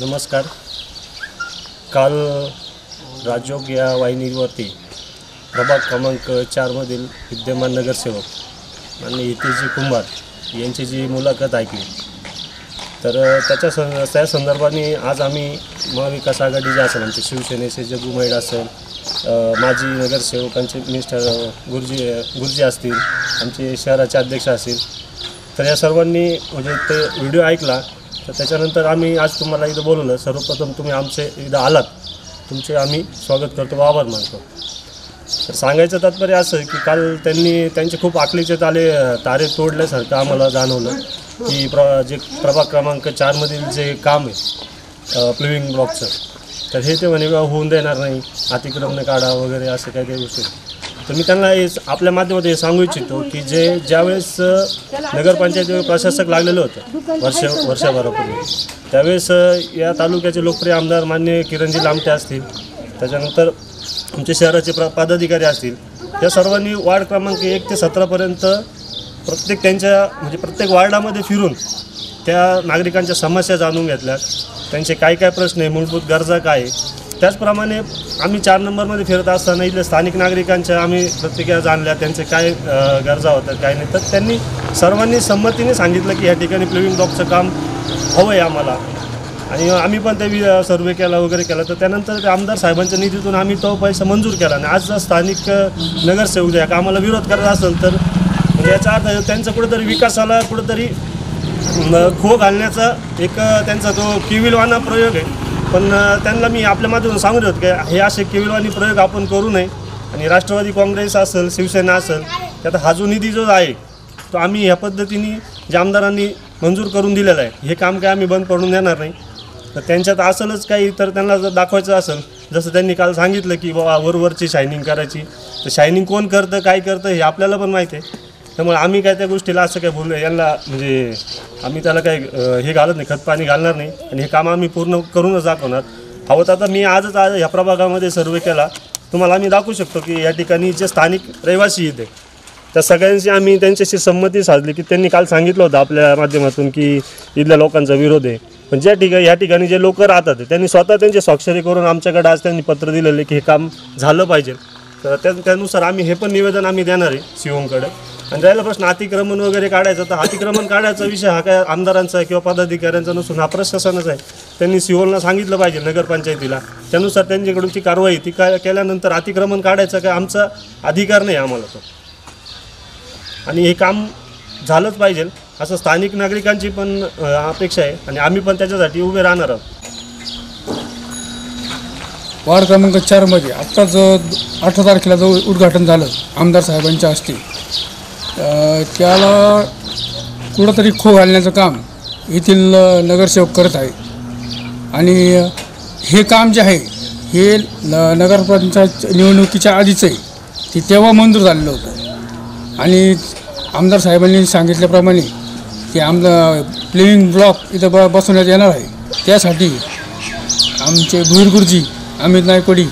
नमस्कार. काल राजयोग या वाहिनीवरती प्रभाग क्रमांक चारमधील विद्यमान नगरसेवक आणि हितेजी कुंभार यांची जी मुलाखत ऐकली. तर त्याच्या सं त्या संदर्भाने आज आम्ही महाविकास आघाडी जे असेल आमचे शिवसेनेचे जगू मैड असेल माजी नगरसेवकांचे मिस्टर गुरुजी गुरुजी असतील आमचे शहराचे अध्यक्ष असतील तर या सर्वांनी म्हणजे ते व्हिडिओ ऐकला. तर त्याच्यानंतर आम्ही आज तुम्हाला इथं बोलवलं सर्वप्रथम तुम्ही आमचे इथं आलात. तुमचे आम्ही स्वागत करतो व आभार मानतो. तर सांगायचं तात्पर्य असं की काल त्यांनी त्यांचे खूप आकलीचे ताले तारे तोडल्यासारखं आम्हाला जाणवलं की प्र जे प्रभाग क्रमांक चारमधील जे काम आहे प्लिविंग ब्लॉकचं तर हे ते म्हणे होऊन देणार नाही अतिक्रमण काढा वगैरे असं काही काही गोष्टी. तर मी त्यांना हे आपल्या माध्यमातून हे सांगू इच्छितो की जे ज्यावेळेस नगरपंचायत प्रशासक लागलेलं होतं वर्ष वर्षभरापूर्वी त्यावेळेस या तालुक्याचे लोकप्रिय आमदार मान्य किरणजी लांबटे असतील त्याच्यानंतर आमचे शहराचे प्र पदाधिकारी असतील या सर्वांनी वार्ड क्रमांक एक ते सतरापर्यंत प्रत्येक त्यांच्या म्हणजे प्रत्येक वार्डामध्ये फिरून त्या नागरिकांच्या समस्या जाणून घेतल्या. त्यांचे काय काय प्रश्न आहे मूलभूत गरजा काय आहे त्याचप्रमाणे आम्ही चार नंबरमध्ये फिरत असताना इथल्या स्थानिक नागरिकांच्या आम्ही प्रतिक्रिया जाणल्या त्यांचे काय गरजा होत्या काय नाही. तर त्यांनी सर्वांनी संमतीने सांगितलं की या ठिकाणी प्लिविंग ब्लॉकचं काम हवं आहे आम्हाला. आणि आम्ही पण ते सर्वे केला वगैरे केला. तर त्यानंतर त्या आमदार साहेबांच्या निधीतून आम्ही तो पैसा मंजूर केला. आणि आज जर स्थानिक नगरसेवक जे कामाला विरोध करत असेल तर याचा अर्थ त्यांचा कुठेतरी विकासाला कुठेतरी खो घालण्याचा एक त्यांचा तो किविलवाना प्रयोग आहे पण त्यांना मी आपल्या माध्यमातून सांगत होतो की हे असे किविलवाणी प्रयोग आपण करू नये. आणि राष्ट्रवादी काँग्रेस असेल शिवसेना असेल त्यात हा जो निधी जो आहे तो आम्ही ह्या पद्धतीने जे आमदारांनी मंजूर करून दिलेला आहे हे काम काय आम्ही बंद पडून देणार नाही. तर त्यांच्यात असेलच काही तर त्यांना जर दाखवायचं असेल जसं त्यांनी काल सांगितलं की बाबा वरवरची शायनिंग करायची. तर शायनिंग कोण करतं काय करतं हे आपल्याला पण माहिती आहे. त्यामुळे आम्ही काय त्या गोष्टीला असं काय बोललो यांना म्हणजे आम्ही त्याला काही हे घालत नाही खतपाणी घालणार नाही. आणि हे काम आम्ही पूर्ण करूनच दाखवणार. हवं तर आता मी आजच आज ह्या प्रभागामध्ये सर्वे केला. तुम्हाला आम्ही दाखवू शकतो की या ठिकाणी जे स्थानिक रहिवासी इथे त्या सगळ्यांशी आम्ही त्यांच्याशी संमती साधली की त्यांनी काल सांगितलं होतं आपल्या माध्यमातून की इथल्या लोकांचा विरोध आहे. पण ज्या ठिकाणी या ठिकाणी जे लोक राहतात त्यांनी स्वतः त्यांची स्वाक्षरी करून आमच्याकडे आज त्यांनी पत्र दिलेलं की हे काम झालं पाहिजे. तर त्या त्यानुसार आम्ही हे पण निवेदन आम्ही देणार आहे सीओंकडे. आणि राहिला प्रश्न अतिक्रमण वगैरे काढायचं तर अतिक्रमण काढायचा विषय हा काय आमदारांचा आहे किंवा पदाधिकाऱ्यांचा नसून हा प्रशासनाचा आहे. त्यांनी सीओला सांगितलं पाहिजे नगरपंचायतीला. त्यानुसार त्यांच्याकडूनची कारवाई ती काय केल्यानंतर अतिक्रमण काढायचा काय आमचा अधिकार नाही आम्हाला तो. आणि हे काम झालंच पाहिजे. असं स्थानिक नागरिकांची पण अपेक्षा आहे. आणि आम्ही पण त्याच्यासाठी उभे राहणार आहोत. वार्ड क्रमांक चारमध्ये आत्ताच अठरा तारखेला जो उद्घाटन झालं आमदार साहेबांच्या हस्ते त्याला कुठंतरी खो घालण्याचं काम येथील नगरसेवक करत आहे आणि हे काम जे आहे हे न नगरपंचायत निवडणुकीच्या आधीच आहे. ते तेव्हा मंजूर झालेलं होतं. आणि आमदार साहेबांनी सांगितल्याप्रमाणे की आमदा प्लेइंग ब्लॉक इथं ब बसवण्यात येणार आहे. त्यासाठी आमचे भुईरगुरुजी अमित नायकोडी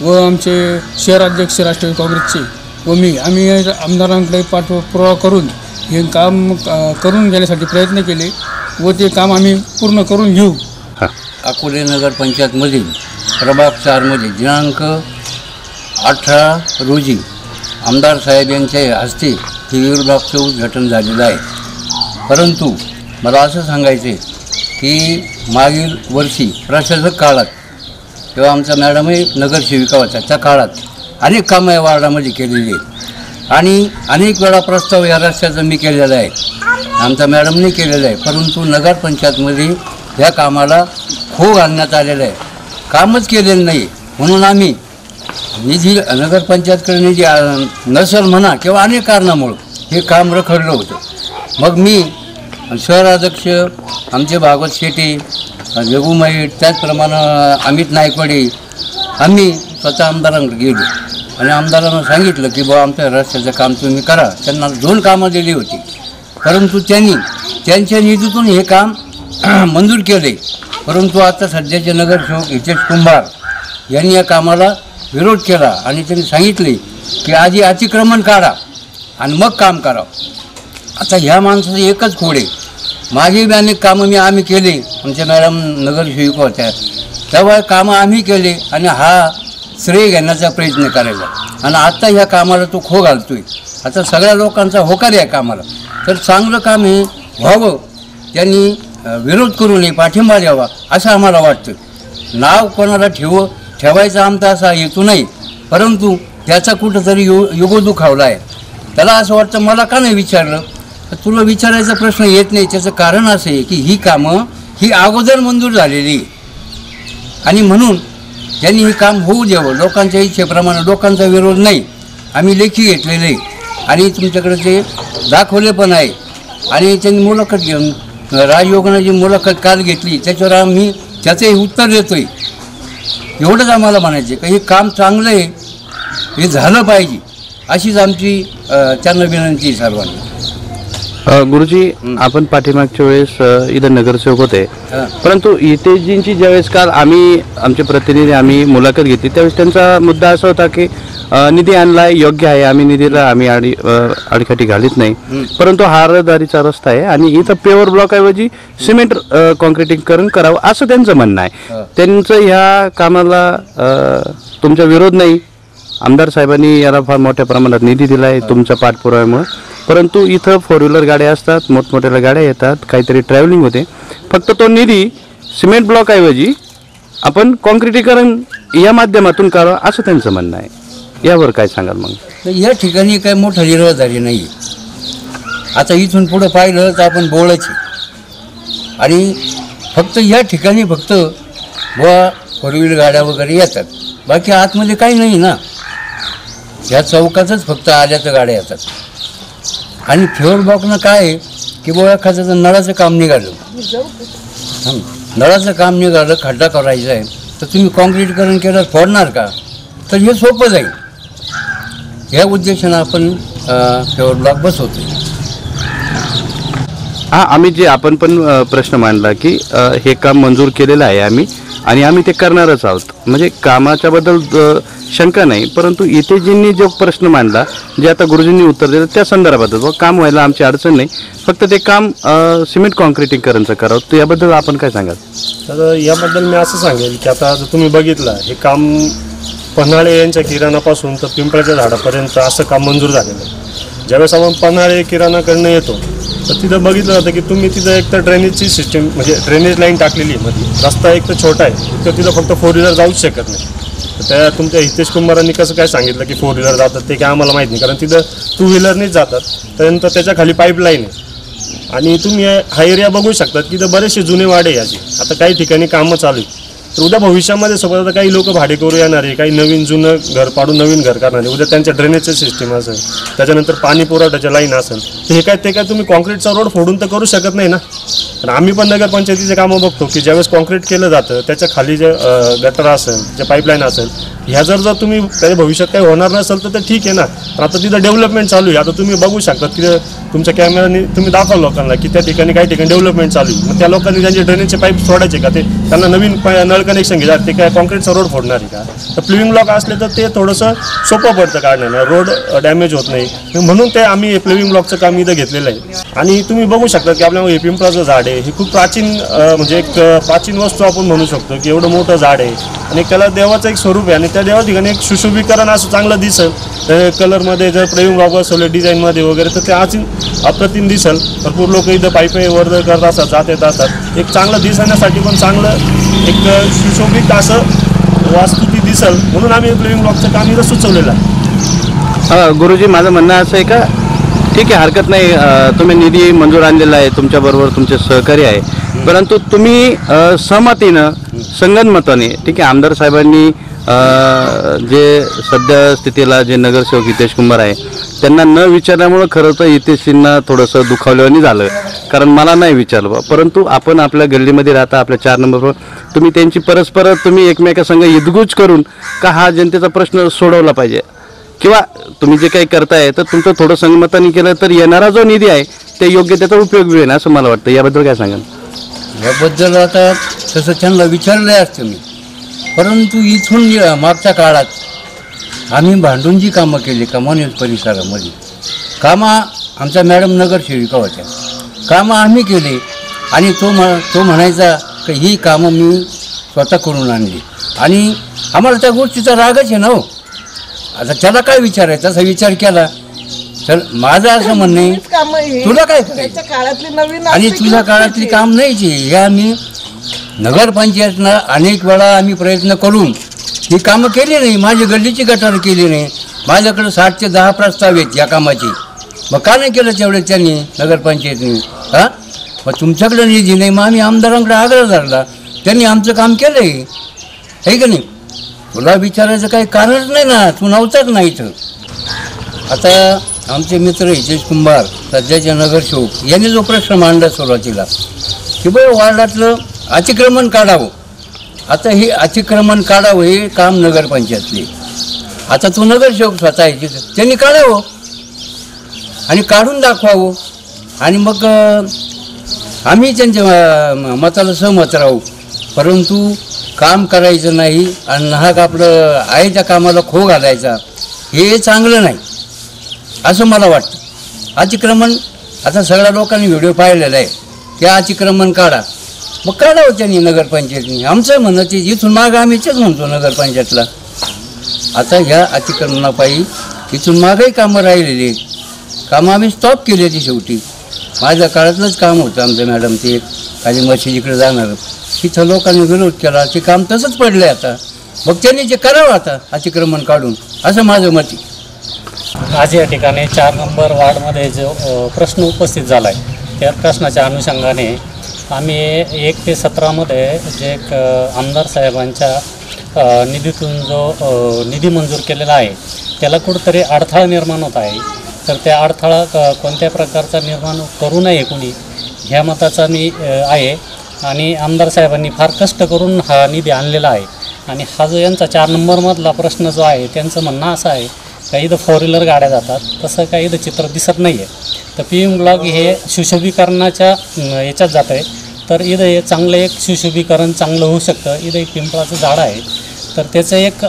व आमचे शहराध्यक्ष राष्ट्रवादी काँग्रेसचे व मी आम्ही आमदारांकडे पाठपुरावा करून हे काम करून घेण्यासाठी प्रयत्न केले व ते काम आम्ही पूर्ण करून घेऊ. अकोले नगरपंचायतमधील प्रभाग चारमध्ये दिनांक अठरा रोजी आमदार साहेब यांच्या हस्ते ही ब्लॉकचं उद्घाटन झालेलं आहे. परंतु मला असं सांगायचं की मागील वर्षी प्रशासक काळात तेव्हा आमचा मॅडमही नगरसेविका होता त्या काळात अनेक कामं या वार्डामध्ये केलेली आहेत. आणि अनेक वेळा प्रस्ताव या रस्त्याचा मी केलेला आहे. आमचा मॅडमने केलेला आहे. परंतु नगरपंचायतमध्ये या कामाला खो घालण्यात आलेलं आहे. कामच केलेलं नाही. म्हणून आम्ही निधी नगरपंचायतकडे निधी नसल म्हणा किंवा अनेक कारणामुळं हे काम रखडलं होतं. मग मी शहराध्यक्ष आमचे भागवत शेटे जगुमाईट त्याचप्रमाणे अमित नायकवाडे आम्ही स्वतः आमदारांकडे गेलो. आणि आमदारांना सांगितलं की बुवा आमच्या रस्त्याचं काम तुम्ही करा. त्यांना दोन कामं दिली होती. परंतु त्यांनी त्यांच्या निधीतून हे काम मंजूर केले. परंतु आता सध्याचे नगरसेवक हितेश कुंभार यांनी या कामाला विरोध केला आणि त्यांनी सांगितले की आधी अतिक्रमण काढा आणि मग काम करावं. आता ह्या माणसाचं एकच खोड आहे. मागे बी अनेक कामं मी आम्ही केले. आमच्या मॅडम नगरसेविका होत्या तेव्हा कामं आम्ही केले आणि हा श्रेय घेण्याचा प्रयत्न करायचा आणि आत्ता ह्या कामाला तो खो घालतोय. आता सगळ्या लोकांचा होकार आहे या कामाला. तर चांगलं काम हे व्हावं. त्यांनी विरोध करू नये पाठिंबा द्यावा असं आम्हाला वाटतं. नाव कोणाला ठेव ठेवायचा आमचा असा हेतू नाही. परंतु त्याचा कुठंतरी यु युगो दुखावला आहे. त्याला असं वाटतं मला का नाही विचारलं? तुला विचारायचा प्रश्न येत नाही त्याचं कारण असं आहे की ही कामं ही अगोदर मंजूर झालेली आहे. आणि म्हणून त्यांनी हे काम होऊ द्यावं लोकांच्या इच्छेप्रमाणे लोकांचा विरोध नाही. आम्ही लेखी घेतलेले आहे. आणि तुमच्याकडे ते दाखवले पण आहे. आणि त्यांनी मुलाखत घेऊन राजयोगानं जी मुलाखत काल घेतली. त्याच्यावर आम्ही त्याचंही उत्तर देतो आहे एवढंच आम्हाला म्हणायचं का हे काम चांगलं आहे. हे झालं पाहिजे. अशीच आमची त्यांना विनंती सर्वांना. अ, गुरुजी आपण पाठीमागच्या वेळेस अ, इथं नगरसेवक होते. परंतु इतेजींची ज्यावेळेस काल आम्ही आमचे प्रतिनिधी आम्ही मुलाखत घेतली त्यावेळेस त्यांचा मुद्दा असा होता की अ, निधी आणलाय योग्य आहे आम्ही निधीला आम्ही आडी अ, आडकाठी घालीत नाही. परंतु हा रहदारीचा रस्ता आहे आणि इथं पेवर ब्लॉक ऐवजी सिमेंट अ, कॉन्क्रिटीकरण करावं असं त्यांचं म्हणणं आहे. त्यांचं ह्या कामाला अ, तुमचा विरोध नाही. आमदार साहेबांनी याला फार मोठ्या प्रमाणात निधी दिला आहे तुमच्या पाठपुराव्यामुळे. परंतु इथं फोर व्हीलर गाड्या असतात मोठमोठ्या गाड्या येतात काहीतरी ट्रॅव्हलिंग होते. फक्त तो निधी सिमेंट ब्लॉकऐवजी आपण कॉन्क्रिटीकरण या माध्यमातून करावं असं त्यांचं म्हणणं आहे. यावर काय सांगाल मग? तर या ठिकाणी काय मोठा रहदारी नाही. आहे आता इथून पुढं पाहिलं तर आपण बोळच आणि फक्त या ठिकाणी फक्त व फोर व्हीलर गाड्या वगैरे येतात. बाकी आतमध्ये काही नाही ना. या चौकातच फक्त आल्याचं गाड्या येतात. आणि फ्युअर ब्लॉकनं काय आहे की बुवा एखाद्याचं नळाचं काम निघालं. हं, नळाचं काम निघालं खड्डा करायचा आहे तर तुम्ही काँक्रीटकरण केलं फोडणार का? तर हे सोपं जाईल. या उद्देशानं आपण फ्युअर ब्लॉक बसवतो हा आम्ही जे आपण पण अ, प्रश्न मांडला की अ, हे काम मंजूर केलेलं आहे आम्ही. आणि आम्ही ते करणारच आहोत. म्हणजे कामाच्याबद्दल शंका नाही परंतु इतेजींनी जो प्रश्न मांडला जे आता गुरुजींनी उत्तर दिलं त्या संदर्भातच व काम व्हायला आमची अडचण नाही. फक्त ते काम सिमेंट सिमेंट कॉन्क्रिटीकरणचं करावं. तर याबद्दल आपण काय सांगाल? तर याबद्दल मी असं सांगेल की आता जर तुम्ही बघितलं हे काम पन्हाळे यांच्या किराणापासून तर पिंपळाच्या झाडापर्यंत असं काम मंजूर झालेलं आहे. ज्यावेळेस आपण पन्हाळे किराणाकडनं येतो तर तिथं बघितलं जातं की तुम्ही तिथं एक तर ड्रेनेजची सिस्टीम म्हणजे ड्रेनेज लाईन टाकलेली आहे मध्ये रस्ता एक तर छोटा आहे तर तिथं फक्त फोर व्हीलर जाऊच शकत नाही. तर त्या तुमच्या हितेश कुमारांनी कसं काय सांगितलं की फोर व्हीलर जातात ते काय आम्हाला माहीत नाही. कारण तिथं टू व्हीलरनेच जातात. त्यानंतर त्याच्याखाली पाईपलाईन आहे. आणि तुम्ही हा एरिया बघू शकतात की तर बरेचसे जुने वाडे आहे आता काही ठिकाणी कामं चालू आहे तर उद्या भविष्यामध्ये सोबत आता काही लोक भाडे करू येणार आहे काही नवीन जुनं घर पाडून नवीन घर करणार आहे. उद्या त्यांच्या ड्रेनेजचं सिस्टीम असेल त्याच्यानंतर पाणी पुरवठ्याच्या लाईन असेल. तर हे काय ते काय तुम्ही कॉन्क्रीटचा रोड फोडून तर करू शकत नाही ना? तर आम्ही पण नगरपंचायतीचे कामं बघतो की ज्यावेळेस कॉन्क्रीट केलं जातं त्याच्याखाली जे गटर असेल जे पाईपलाईन असेल ह्या जर जर तुम्ही त्याच्या भविष्यात काही होणार नसेल तर ते ठीक आहे ना? आता तिथं डेव्हलपमेंट चालू आहे. आता तुम्ही बघू शकता की तुमच्या कॅमेराने तुम्ही दाखवा लोकांना की त्या ठिकाणी काही ठिकाणी डेव्हलपमेंट चालू आहे. मग त्या लोकांनी त्यांचे ड्रेनेजचे पाईप सोडायचे का? ते त्यांना नवीन नळ कनेक्शन घेतात. ते काय कॉन्क्रीटचा रोड फोडणार आहे का? तर प्लिविंग ब्लॉक असले तर ते थोडंसं सोपं पडतं काढण्याला रोड डॅमेज होत नाही. म्हणून ते आम्ही प्लिविंग ब्लॉकचं काम इथं घेतलेलं आहे. आणि तुम्ही बघू शकता की आपल्या हे पिंपळाचं झाड आहे. हे खूप प्राचीन म्हणजे एक प्राचीन वस्तू आपण म्हणू शकतो की एवढं मोठं झाड आहे. आणि त्याला देवाचं एक स्वरूप आहे. आणि त्या देवा ठिकाणी एक सुशोभीकरण असं चांगलं दिसेल. तर कलरमध्ये जर प्लेविंग ब्लॉक बसवलं डिझाईनमध्ये वगैरे तर ते आज अप्रतिम दिसेल. भरपूर लोक इथं पायपाई वर्ध करत असतात जात येत असतात. एक चांगलं दिसण्यासाठी पण चांगलं एक सुशोभित असं वास्तू ती दिसेल म्हणून आम्ही प्लेविंग ब्लॉकचं काम इथं सुचवलेलं आहे. गुरुजी माझं म्हणणं असं आहे का? ठीक आहे हरकत नाही तुम्ही निधी मंजूर आणलेला आहे तुमच्याबरोबर तुमचे सहकारी आहे. परंतु तुम्ही सहमतीनं संगनमताने ठीक आहे आमदार साहेबांनी जे सध्या स्थितीला जे नगरसेवक हितेश कुमार आहे त्यांना न विचारल्यामुळं खरं तर हितेशजींना थोडंसं दुखावल्याने झालं. कारण मला नाही विचारलं बा. परंतु आपण आपल्या गल्लीमध्ये राहता आपल्या चार नंबरवर तुम्ही त्यांची परस्पर तुम्ही एकमेकासंग हिदगुज करून का हा जनतेचा प्रश्न सोडवला पाहिजे? किंवा तुम्ही जे काही करताय तर तुमचं थोडं संगमताने केलं तर येणारा जो निधी आहे ते योग्य त्याचा उपयोग होईल असं मला वाटतं. याबद्दल काय सांगाल? याबद्दल आता तसं त्यांना विचारलं आहे तुम्ही. परंतु इथून मागच्या काळात आम्ही भांडून जी कामं केली कमानी परिसरामध्ये. कामं आमच्या मॅडम नगरसेविका होत्या. कामं आम्ही केले आणि तो म्ह तो म्हणायचा की ही कामं मी स्वतः करून आणली. आणि आम्हाला त्या गोष्टीचा रागच आहे ना हो. आता त्याला काय विचारायचा? असा विचार केला. तर माझं असं म्हणणं आहे तुला काय करायचं काळातली नवीन आणि तुझ्या काळातली काम नाहीच. हे आम्ही नगरपंचायतनं अनेक वेळा आम्ही प्रयत्न करून ही कामं केली नाही माझी गल्लीची गटार केली नाही माझ्याकडे साठ ते दहा प्रस्ताव आहेत या कामाची. मग का नाही केलं तेवढे त्यांनी नगरपंचायतनी? हां? मग तुमच्याकडे निधी नाही मग आम्ही आमदारांकडे आग्रह धरला. त्यांनी आमचं काम केलं आहे आहे का नाही? तुला विचारायचं काही कारणच नाही ना तू नव्हताच नाही इथं. आता आमचे मित्र हितेश कुंभार सध्याचे नगरसेवक यांनी जो प्रश्न मांडला सुरुवातीला की बरं वार्डातलं अतिक्रमण काढावं. आता हे अतिक्रमण काढावं हे काम नगरपंचायतले. आता तो नगरसेवक स्वतः आहे त्यांनी काढावं. आणि काढून दाखवावं. आणि मग आम्ही त्यांच्या मताला सहमत राहू. परंतु काम करायचं नाही आणि नाहक आपलं आहे त्या कामाला खो घालायचा हे चांगलं नाही असं मला वाटतं. अतिक्रमण आता सगळ्या लोकांनी व्हिडिओ पाहिलेला आहे. त्या अतिक्रमण काढा. मग काढावं हो त्यांनी नगरपंचायतनी. आमचं म्हणणं ते इथून मागं आम्हीच म्हणतो नगरपंचायतला. आता ह्या अतिक्रमणापायी इथून मागही कामं राहिलेली कामं आम्ही स्टॉप केली ती शेवटी. माझ्या काळातलंच काम होतं आमचं मॅडम ते. खाली मशिदीकडे जाणार. तिथं लोकांनी विरोध केला. ते काम तसंच पडलं आता. मग त्यांनी जे करावं आता अतिक्रमण काढून. असं माझं मत आहे. आज या ठिकाणी चार नंबर वार्डमध्ये जो प्रश्न उपस्थित झाला आहे त्या प्रश्नाच्या अनुषंगाने आम्ही एक ते सतरामध्ये जे एक आमदार साहेबांच्या निधीतून जो निधी मंजूर केलेला आहे त्याला कुठंतरी अडथळा निर्माण होत आहे. तर त्या अडथळा क- कोणत्या प्रकारचा निर्माण करू नये कुणी ह्या मताचा मी आहे. आणि आमदार साहेबांनी फार कष्ट करून हा निधी आणलेला आहे. आणि हा जो यांचा चार नंबरमधला प्रश्न जो आहे त्यांचं म्हणणं असं आहे काही इथं फोर व्हीलर गाड्या जातात तसं काही इथं चित्र दिसत नाही आहे तर पी एम ब्लॉक हे सुशोभीकरणाच्या याच्यात जात आहे. तर इथं हे चांगलं एक सुशोभीकरण चांगलं होऊ शकतं. इथं एक पिंपळाचं झाड आहे. तर त्याचं एक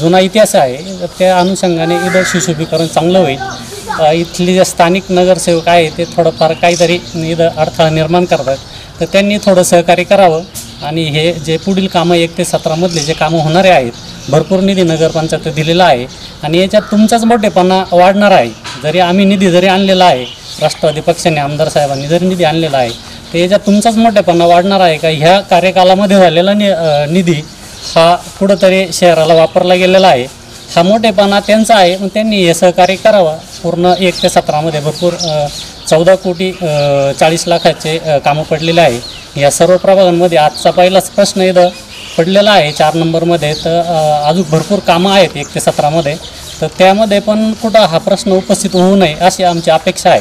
जुना इतिहास आहे. तर त्या अनुषंगाने इथं सुशोभीकरण चांगलं होईल. इथली जे स्थानिक नगरसेवक आहे ते थोडंफार काहीतरी इथं अडथळा निर्माण करतात. तर त्यांनी थोडं सहकार्य करावं. आणि हे जे पुढील कामं एक ते सतरामधले जे कामं होणारे आहेत भरपूर निधी नगरपंचायत दिलेला आहे आणि याच्यात तुमचाच मोठेपणा वाढणार आहे. जरी आम्ही निधी जरी आणलेला आहे राष्ट्रवादी पक्षाने आमदार साहेबांनी जरी निधी आणलेला आहे तर याच्यात तुमचाच मोठेपणा वाढणार आहे का? ह्या कार्यकालामध्ये झालेला नि निधी हा कुठंतरी शहराला वापरला गेलेला आहे. हा मोठेपणा त्यांचा आहे मग त्यांनी हे सहकार्य करावा. पूर्ण एक ते सतरामध्ये भरपूर चौदा कोटी चाळीस लाखाचे कामं पडलेले आहे. या सर्व प्रभागांमध्ये आजचा पहिलाच प्रश्न इथं पडलेला आहे चार नंबरमध्ये तर अजून भरपूर कामं आहेत एक ते सतरामध्ये. तर त्यामध्ये पण कुठं हा प्रश्न उपस्थित होऊ नये अशी आमची अपेक्षा आहे.